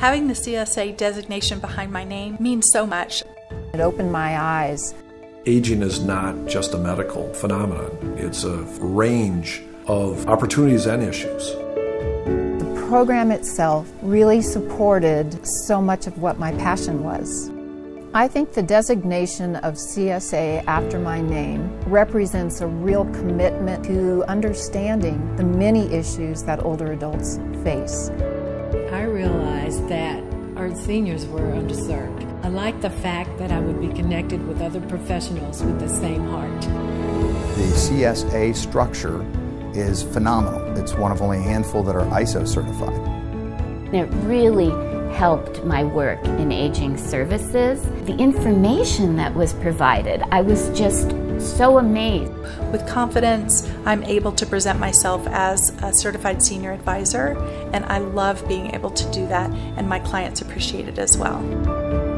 Having the CSA designation behind my name means so much. It opened my eyes. Aging is not just a medical phenomenon, it's a range of opportunities and issues. The program itself really supported so much of what my passion was. I think the designation of CSA after my name represents a real commitment to understanding the many issues that older adults face. I realized that our seniors were underserved. I like the fact that I would be connected with other professionals with the same heart. The CSA structure is phenomenal. It's one of only a handful that are ISO certified. It really helped my work in aging services. The information that was provided, I was just so amazed. With confidence, I'm able to present myself as a certified senior advisor, and I love being able to do that, and my clients appreciate it as well.